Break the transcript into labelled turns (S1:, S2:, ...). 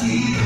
S1: see.